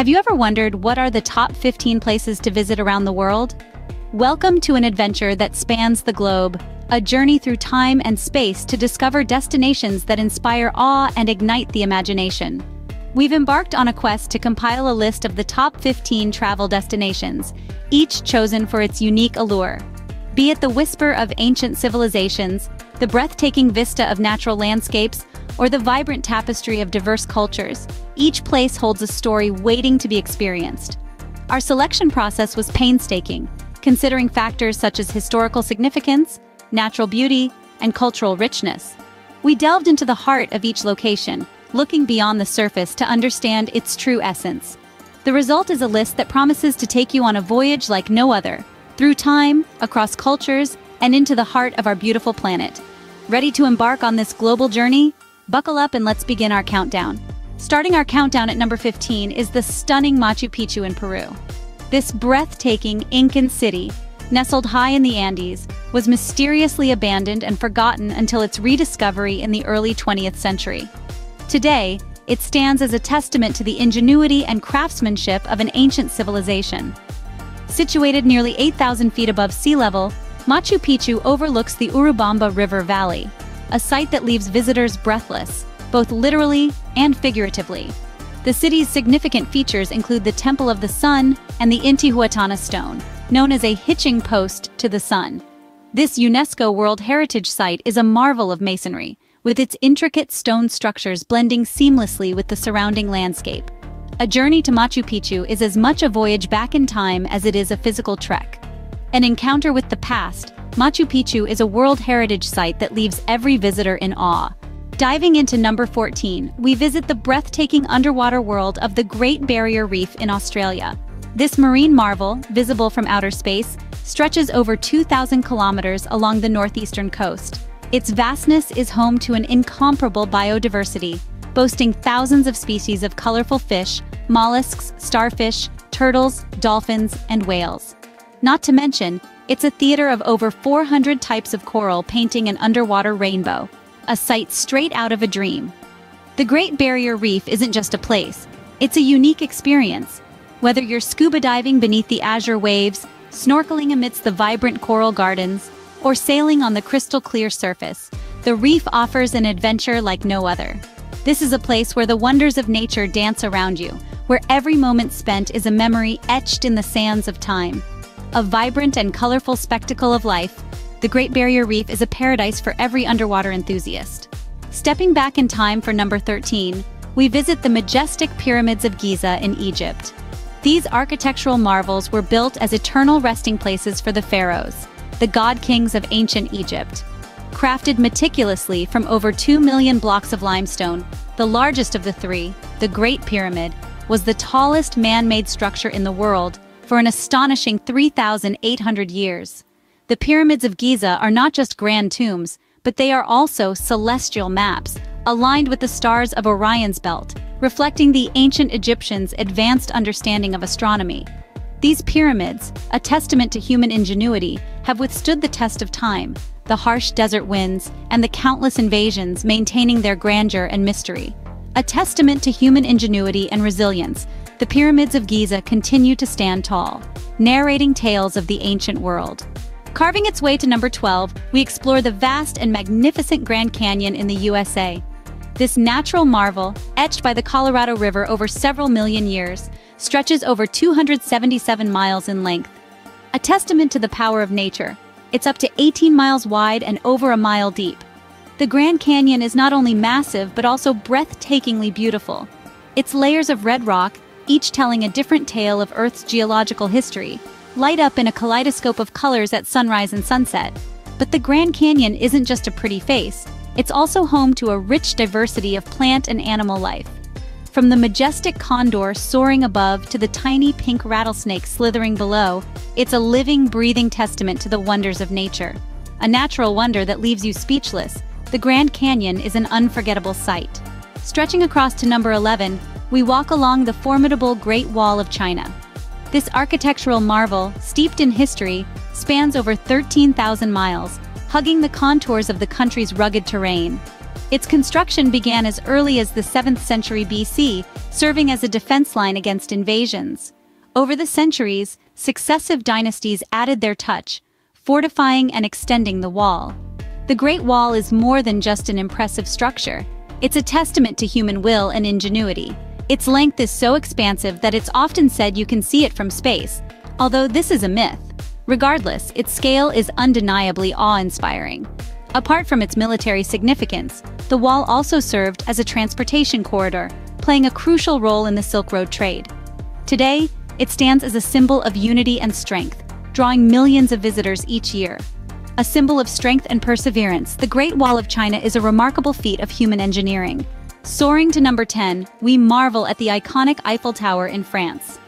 Have you ever wondered what are the top 15 places to visit around the world? Welcome to an adventure that spans the globe, a journey through time and space to discover destinations that inspire awe and ignite the imagination. We've embarked on a quest to compile a list of the top 15 travel destinations, each chosen for its unique allure. Be it the whisper of ancient civilizations, the breathtaking vista of natural landscapes, or the vibrant tapestry of diverse cultures, each place holds a story waiting to be experienced. Our selection process was painstaking, considering factors such as historical significance, natural beauty, and cultural richness. We delved into the heart of each location, looking beyond the surface to understand its true essence. The result is a list that promises to take you on a voyage like no other, through time, across cultures, and into the heart of our beautiful planet. Ready to embark on this global journey? Buckle up and let's begin our countdown. Starting our countdown at number 15 is the stunning Machu Picchu in Peru. This breathtaking Incan city, nestled high in the Andes, was mysteriously abandoned and forgotten until its rediscovery in the early 20th century. Today, it stands as a testament to the ingenuity and craftsmanship of an ancient civilization. Situated nearly 8,000 feet above sea level, Machu Picchu overlooks the Urubamba River Valley, a sight that leaves visitors breathless, both literally and figuratively. The city's significant features include the Temple of the Sun and the Intihuatana Stone, known as a hitching post to the sun. This UNESCO World Heritage Site is a marvel of masonry, with its intricate stone structures blending seamlessly with the surrounding landscape. A journey to Machu Picchu is as much a voyage back in time as it is a physical trek. An encounter with the past, Machu Picchu is a World Heritage Site that leaves every visitor in awe. Diving into number 14, we visit the breathtaking underwater world of the Great Barrier Reef in Australia. This marine marvel, visible from outer space, stretches over 2,000 kilometers along the northeastern coast. Its vastness is home to an incomparable biodiversity, boasting thousands of species of colorful fish, mollusks, starfish, turtles, dolphins, and whales. Not to mention, it's a theater of over 400 types of coral painting an underwater rainbow, a sight straight out of a dream. The Great Barrier Reef isn't just a place, it's a unique experience. Whether you're scuba diving beneath the azure waves, snorkeling amidst the vibrant coral gardens, or sailing on the crystal clear surface, the reef offers an adventure like no other. This is a place where the wonders of nature dance around you, where every moment spent is a memory etched in the sands of time. A vibrant and colorful spectacle of life, the Great Barrier Reef is a paradise for every underwater enthusiast. Stepping back in time for number 13, we visit the majestic pyramids of Giza in Egypt. These architectural marvels were built as eternal resting places for the pharaohs, the god-kings of ancient Egypt. Crafted meticulously from over 2 million blocks of limestone, the largest of the three, the Great Pyramid, was the tallest man-made structure in the world for an astonishing 3,800 years. The pyramids of Giza are not just grand tombs, but they are also celestial maps, aligned with the stars of Orion's belt, reflecting the ancient Egyptians' advanced understanding of astronomy. These pyramids, a testament to human ingenuity, have withstood the test of time, the harsh desert winds, and the countless invasions maintaining their grandeur and mystery. A testament to human ingenuity and resilience, the pyramids of Giza continue to stand tall, narrating tales of the ancient world. Carving its way to number 12, we explore the vast and magnificent Grand Canyon in the USA. This natural marvel, etched by the Colorado River over several million years, stretches over 277 miles in length. A testament to the power of nature, it's up to 18 miles wide and over a mile deep. The Grand Canyon is not only massive but also breathtakingly beautiful. Its layers of red rock, each telling a different tale of Earth's geological history, light up in a kaleidoscope of colors at sunrise and sunset. But the Grand Canyon isn't just a pretty face, it's also home to a rich diversity of plant and animal life. From the majestic condor soaring above to the tiny pink rattlesnake slithering below, it's a living, breathing testament to the wonders of nature. A natural wonder that leaves you speechless, the Grand Canyon is an unforgettable sight. Stretching across to number 11, we walk along the formidable Great Wall of China. This architectural marvel, steeped in history, spans over 13,000 miles, hugging the contours of the country's rugged terrain. Its construction began as early as the 7th century BC, serving as a defense line against invasions. Over the centuries, successive dynasties added their touch, fortifying and extending the wall. The Great Wall is more than just an impressive structure. It's a testament to human will and ingenuity. Its length is so expansive that it's often said you can see it from space, although this is a myth. Regardless, its scale is undeniably awe-inspiring. Apart from its military significance, the wall also served as a transportation corridor, playing a crucial role in the Silk Road trade. Today, it stands as a symbol of unity and strength, drawing millions of visitors each year. A symbol of strength and perseverance, the Great Wall of China is a remarkable feat of human engineering. Soaring to number 10, we marvel at the iconic Eiffel Tower in France.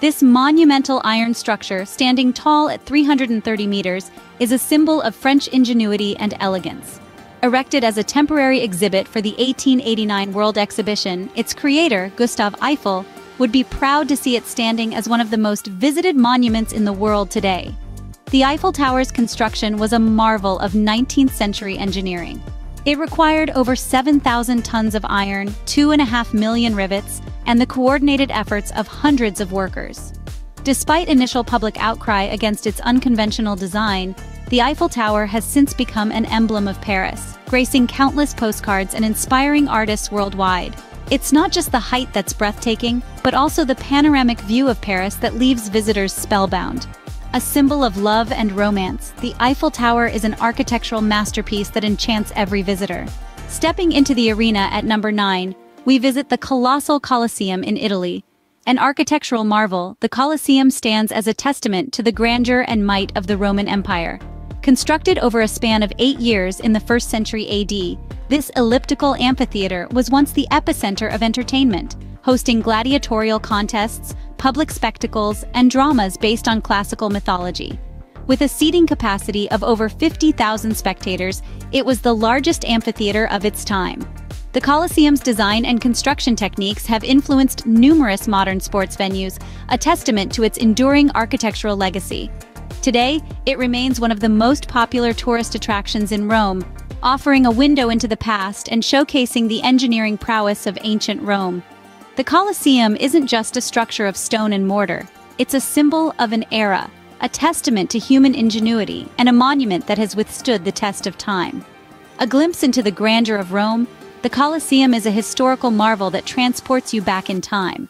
This monumental iron structure, standing tall at 330 meters, is a symbol of French ingenuity and elegance. Erected as a temporary exhibit for the 1889 World Exhibition, its creator, Gustave Eiffel, would be proud to see it standing as one of the most visited monuments in the world today. The Eiffel Tower's construction was a marvel of 19th century engineering. It required over 7,000 tons of iron, 2.5 million rivets, and the coordinated efforts of hundreds of workers. Despite initial public outcry against its unconventional design, the Eiffel Tower has since become an emblem of Paris, gracing countless postcards and inspiring artists worldwide. It's not just the height that's breathtaking, but also the panoramic view of Paris that leaves visitors spellbound. A symbol of love and romance, the Eiffel Tower is an architectural masterpiece that enchants every visitor. Stepping into the arena at number 9, we visit the colossal Colosseum in Italy. An architectural marvel, the Colosseum stands as a testament to the grandeur and might of the Roman Empire. Constructed over a span of eight years in the 1st century AD, this elliptical amphitheater was once the epicenter of entertainment, hosting gladiatorial contests, public spectacles, and dramas based on classical mythology. With a seating capacity of over 50,000 spectators, it was the largest amphitheater of its time. The Colosseum's design and construction techniques have influenced numerous modern sports venues, a testament to its enduring architectural legacy. Today, it remains one of the most popular tourist attractions in Rome, offering a window into the past and showcasing the engineering prowess of ancient Rome. The Colosseum isn't just a structure of stone and mortar, it's a symbol of an era, a testament to human ingenuity, and a monument that has withstood the test of time. A glimpse into the grandeur of Rome, the Colosseum is a historical marvel that transports you back in time.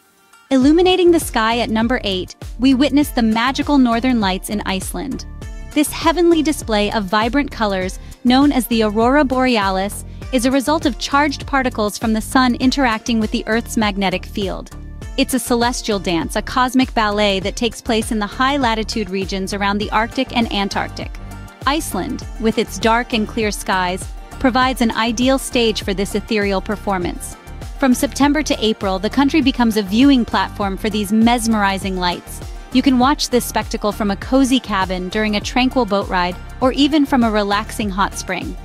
Illuminating the sky at number 8, we witness the magical northern lights in Iceland. This heavenly display of vibrant colors, known as the aurora borealis, is a result of charged particles from the sun interacting with the Earth's magnetic field. It's a celestial dance, a cosmic ballet that takes place in the high-latitude regions around the Arctic and Antarctic. Iceland, with its dark and clear skies, provides an ideal stage for this ethereal performance. From September to April, the country becomes a viewing platform for these mesmerizing lights. You can watch this spectacle from a cozy cabin during a tranquil boat ride or even from a relaxing hot spring.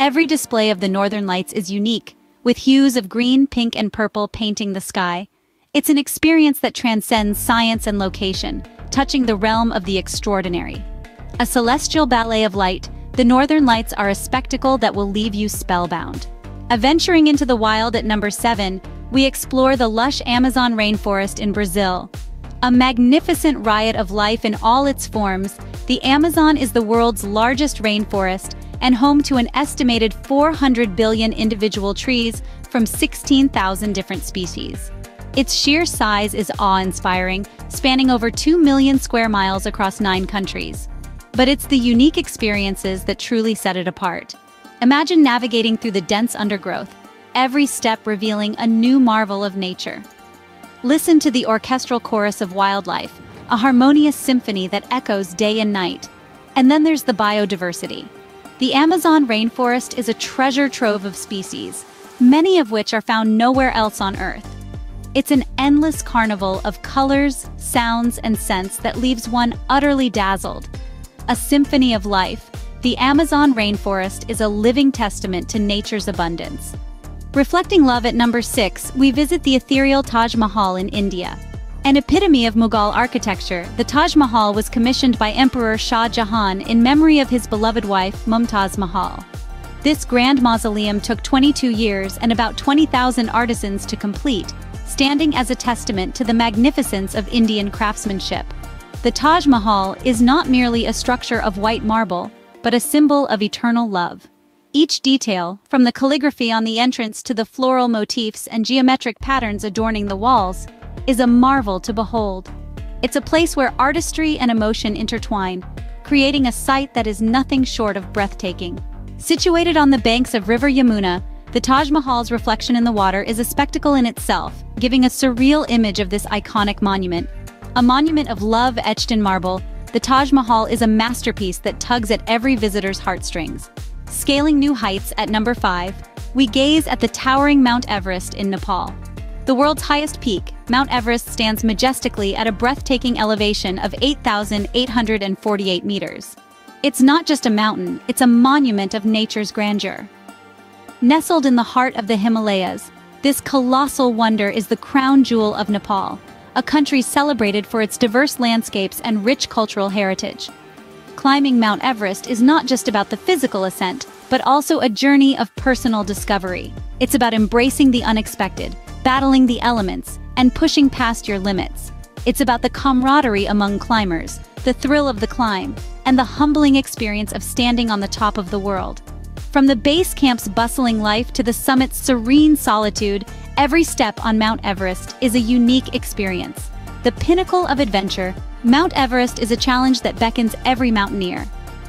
Every display of the northern lights is unique, with hues of green, pink, and purple painting the sky. It's an experience that transcends science and location, touching the realm of the extraordinary. A celestial ballet of light, the northern lights are a spectacle that will leave you spellbound. Adventuring into the wild at number 7, we explore the lush Amazon rainforest in Brazil. A magnificent riot of life in all its forms, the Amazon is the world's largest rainforest and home to an estimated 400 billion individual trees from 16,000 different species. Its sheer size is awe-inspiring, spanning over 2 million square miles across nine countries. But it's the unique experiences that truly set it apart. Imagine navigating through the dense undergrowth, every step revealing a new marvel of nature. Listen to the orchestral chorus of wildlife, a harmonious symphony that echoes day and night. And then there's the biodiversity. The Amazon rainforest is a treasure trove of species, many of which are found nowhere else on Earth. It's an endless carnival of colors, sounds, and scents that leaves one utterly dazzled. A symphony of life, the Amazon rainforest is a living testament to nature's abundance. Reflecting love at number 6, we visit the ethereal Taj Mahal in India. An epitome of Mughal architecture, the Taj Mahal was commissioned by Emperor Shah Jahan in memory of his beloved wife, Mumtaz Mahal. This grand mausoleum took 22 years and about 20,000 artisans to complete, standing as a testament to the magnificence of Indian craftsmanship. The Taj Mahal is not merely a structure of white marble, but a symbol of eternal love. Each detail, from the calligraphy on the entrance to the floral motifs and geometric patterns adorning the walls, is a marvel to behold. It's a place where artistry and emotion intertwine, creating a sight that is nothing short of breathtaking. Situated on the banks of River Yamuna, the Taj Mahal's reflection in the water is a spectacle in itself, giving a surreal image of this iconic monument. A monument of love etched in marble, the Taj Mahal is a masterpiece that tugs at every visitor's heartstrings. Scaling new heights at number 5, we gaze at the towering Mount Everest in Nepal. The world's highest peak, Mount Everest stands majestically at a breathtaking elevation of 8,848 meters. It's not just a mountain, it's a monument of nature's grandeur. Nestled in the heart of the Himalayas, this colossal wonder is the crown jewel of Nepal, a country celebrated for its diverse landscapes and rich cultural heritage. Climbing Mount Everest is not just about the physical ascent, but also a journey of personal discovery. It's about embracing the unexpected, battling the elements, and pushing past your limits. It's about the camaraderie among climbers, the thrill of the climb, and the humbling experience of standing on the top of the world. From the base camp's bustling life to the summit's serene solitude, every step on Mount Everest is a unique experience. The pinnacle of adventure, Mount Everest is a challenge that beckons every mountaineer.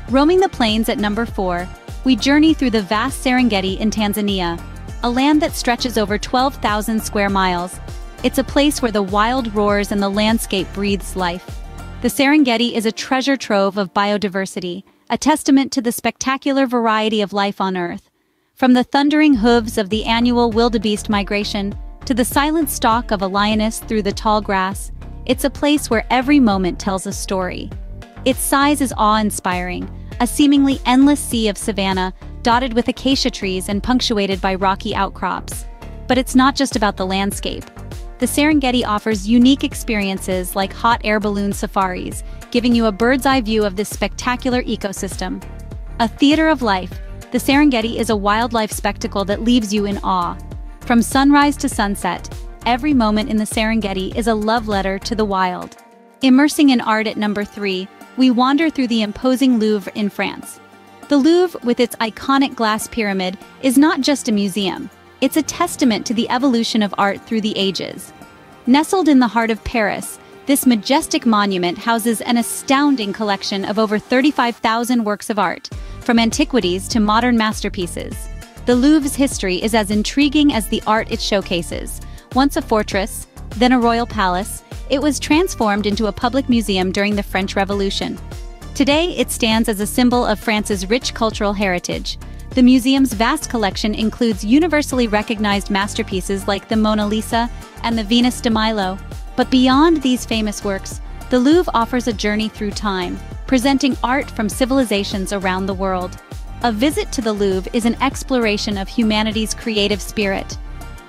Roaming the plains at number 4, we journey through the vast Serengeti in Tanzania, a land that stretches over 12,000 square miles. It's a place where the wild roars and the landscape breathes life. The Serengeti is a treasure trove of biodiversity, a testament to the spectacular variety of life on Earth. From the thundering hooves of the annual wildebeest migration to the silent stalk of a lioness through the tall grass, it's a place where every moment tells a story. Its size is awe-inspiring, a seemingly endless sea of savanna dotted with acacia trees and punctuated by rocky outcrops. But it's not just about the landscape the Serengeti offers unique experiences like hot air balloon safaris, giving you a bird's eye view of this spectacular ecosystem. A theater of life, the Serengeti is a wildlife spectacle that leaves you in awe. From sunrise to sunset, every moment in the Serengeti is a love letter to the wild. Immersing in art at number 3, we wander through the imposing Louvre in France. The Louvre, with its iconic glass pyramid, is not just a museum. It's a testament to the evolution of art through the ages. Nestled in the heart of Paris, this majestic monument houses an astounding collection of over 35,000 works of art, from antiquities to modern masterpieces. The Louvre's history is as intriguing as the art it showcases. Once a fortress, then a royal palace, it was transformed into a public museum during the French Revolution. Today, it stands as a symbol of France's rich cultural heritage, the museum's vast collection includes universally recognized masterpieces like the Mona Lisa and the Venus de Milo. But beyond these famous works, the Louvre offers a journey through time, presenting art from civilizations around the world. A visit to the Louvre is an exploration of humanity's creative spirit.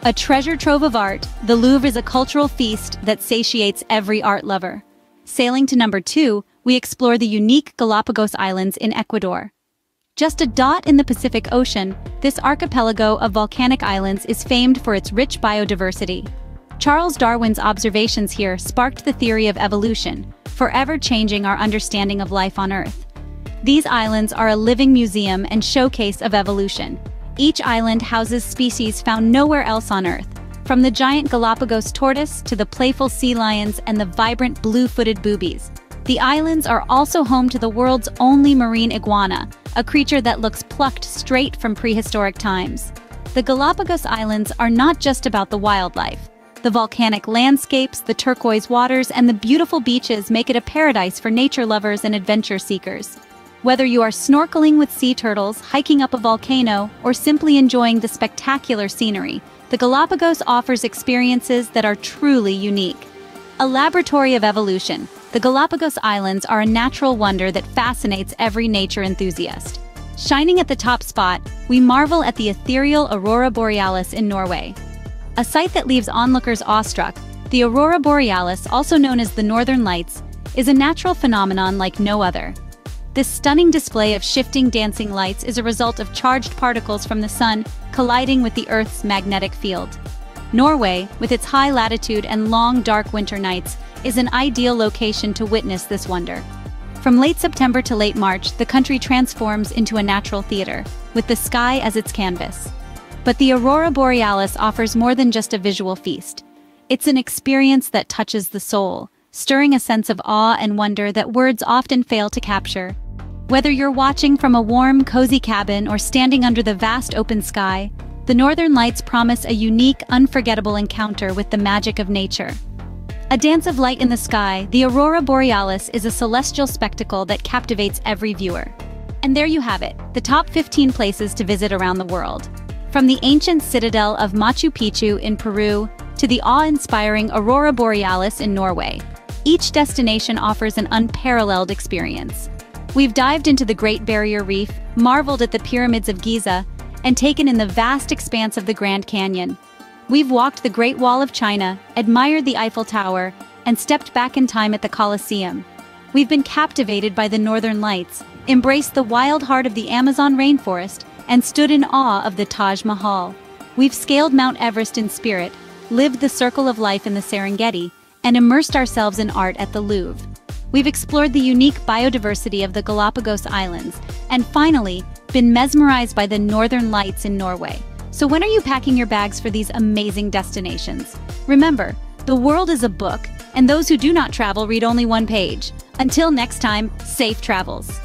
A treasure trove of art, the Louvre is a cultural feast that satiates every art lover. Sailing to number two, we explore the unique Galapagos Islands in Ecuador. Just a dot in the Pacific Ocean, this archipelago of volcanic islands is famed for its rich biodiversity. Charles Darwin's observations here sparked the theory of evolution, forever changing our understanding of life on Earth. These islands are a living museum and showcase of evolution. Each island houses species found nowhere else on Earth, from the giant Galapagos tortoise to the playful sea lions and the vibrant blue-footed boobies. The islands are also home to the world's only marine iguana, a creature that looks plucked straight from prehistoric times. The Galapagos Islands are not just about the wildlife. The volcanic landscapes, the turquoise waters, and the beautiful beaches make it a paradise for nature lovers and adventure seekers. Whether you are snorkeling with sea turtles, hiking up a volcano, or simply enjoying the spectacular scenery, the Galapagos offers experiences that are truly unique. A laboratory of evolution, the Galapagos Islands are a natural wonder that fascinates every nature enthusiast. Shining at the top spot, we marvel at the ethereal Aurora Borealis in Norway. A sight that leaves onlookers awestruck, the Aurora Borealis, also known as the Northern Lights, is a natural phenomenon like no other. This stunning display of shifting dancing lights is a result of charged particles from the sun colliding with the Earth's magnetic field. Norway, with its high latitude and long dark winter nights, is an ideal location to witness this wonder. From late September to late March, the country transforms into a natural theater, with the sky as its canvas. But the Aurora Borealis offers more than just a visual feast. It's an experience that touches the soul, stirring a sense of awe and wonder that words often fail to capture. Whether you're watching from a warm, cozy cabin or standing under the vast open sky, the Northern Lights promise a unique, unforgettable encounter with the magic of nature. A dance of light in the sky, the Aurora Borealis is a celestial spectacle that captivates every viewer. And there you have it, the top 15 places to visit around the world. From the ancient citadel of Machu Picchu in Peru to the awe-inspiring Aurora Borealis in Norway, each destination offers an unparalleled experience. We've dived into the Great Barrier Reef, marveled at the pyramids of Giza, and taken in the vast expanse of the Grand Canyon. We've walked the Great Wall of China, admired the Eiffel Tower, and stepped back in time at the Colosseum. We've been captivated by the Northern Lights, embraced the wild heart of the Amazon rainforest, and stood in awe of the Taj Mahal. We've scaled Mount Everest in spirit, lived the circle of life in the Serengeti, and immersed ourselves in art at the Louvre. We've explored the unique biodiversity of the Galapagos Islands, and finally, been mesmerized by the Northern Lights in Norway. So when are you packing your bags for these amazing destinations? Remember, the world is a book, and those who do not travel read only one page. Until next time, safe travels.